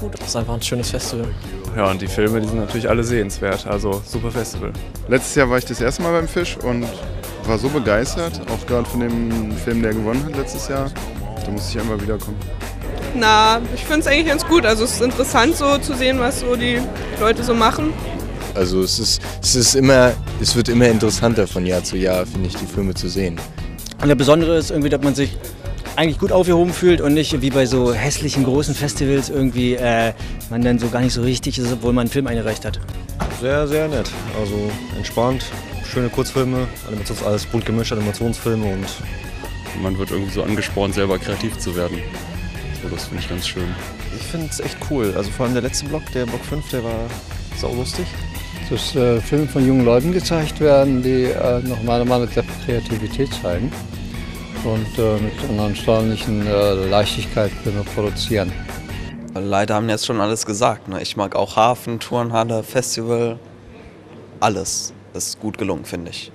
gut. Das ist einfach ein schönes Festival. Ja, und die Filme, die sind natürlich alle sehenswert. Also super Festival. Letztes Jahr war ich das erste Mal beim Fisch und war so begeistert, auch gerade von dem Film, der gewonnen hat letztes Jahr. Da muss ich immer wieder kommen. Na, ich finde es eigentlich ganz gut. Also es ist interessant so zu sehen, was so die Leute so machen. Also es ist, es ist immer, es wird immer interessanter von Jahr zu Jahr, finde ich, die Filme zu sehen. Und das Besondere ist irgendwie, dass man sich eigentlich gut aufgehoben fühlt und nicht wie bei so hässlichen großen Festivals irgendwie äh, man dann so gar nicht so richtig ist, obwohl man einen Film eingereicht hat. Sehr, sehr nett. Also entspannt, schöne Kurzfilme, Animations alles bunt gemischt, Animationsfilme und Man wird irgendwie so angespornt, selber kreativ zu werden. So, das finde ich ganz schön. ich finde es echt cool. Also vor allem der letzte Block, der Block 5, der war saulustig. dass äh, Filme von jungen Leuten gezeigt werden, die äh, noch meiner Meinung nach Kreativität zeigen und äh, mit einer erstaunlichen äh, Leichtigkeit Filme produzieren. Leider haben jetzt schon alles gesagt. Ne? Ich mag auch Hafen, Turnhalle, Festival. Alles. Ist gut gelungen, finde ich.